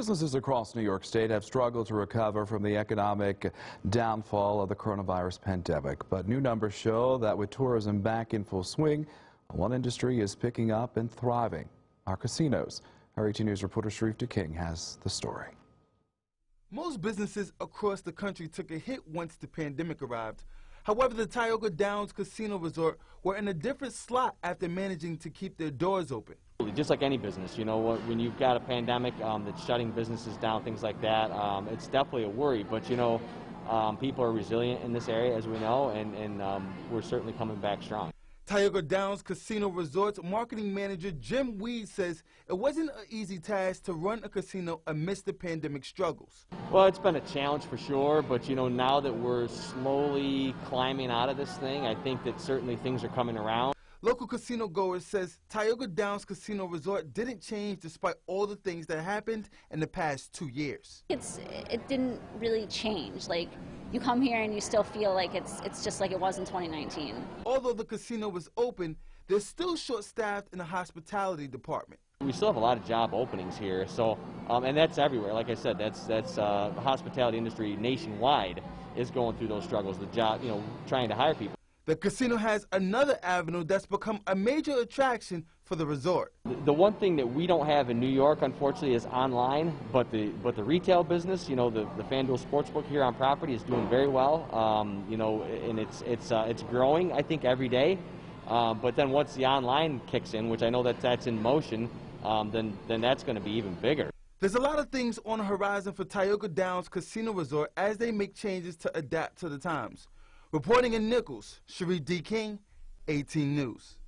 Businesses across New York State have struggled to recover from the economic downfall of the coronavirus pandemic. But new numbers show that with tourism back in full swing, one industry is picking up and thriving. Our casinos. Our 18 News reporter Sharif D. King has the story. Most businesses across the country took a hit once the pandemic arrived. However, the Tioga Downs Casino Resort were in a different slot after managing to keep their doors open. Just like any business, you know, when you've got a pandemic um, that's shutting businesses down, things like that, um, it's definitely a worry. But, you know, um, people are resilient in this area, as we know, and, and um, we're certainly coming back strong. Tioga Downs Casino Resort's marketing manager Jim Weed says it wasn't an easy task to run a casino amidst the pandemic struggles. Well, it's been a challenge for sure, but you know, now that we're slowly climbing out of this thing, I think that certainly things are coming around. Local casino goers says Tioga Downs Casino Resort didn't change despite all the things that happened in the past two years. It's it didn't really change. Like you come here and you still feel like it's it's just like it was in 2019. Although the casino was open, they're still short-staffed in the hospitality department. We still have a lot of job openings here, so um, and that's everywhere. Like I said, that's that's uh, the hospitality industry nationwide is going through those struggles. The job, you know, trying to hire people. The casino has another avenue that's become a major attraction for the resort. The one thing that we don't have in New York, unfortunately, is online, but the but the retail business, you know, the, the FanDuel Sportsbook here on property is doing very well. Um, you know, and it's it's uh, it's growing, I think, every day. Um, but then once the online kicks in, which I know that that's in motion, um, then then that's going to be even bigger. There's a lot of things on the horizon for Tioga Downs Casino Resort as they make changes to adapt to the times. Reporting in Nichols, Sharif D. King, 18 News.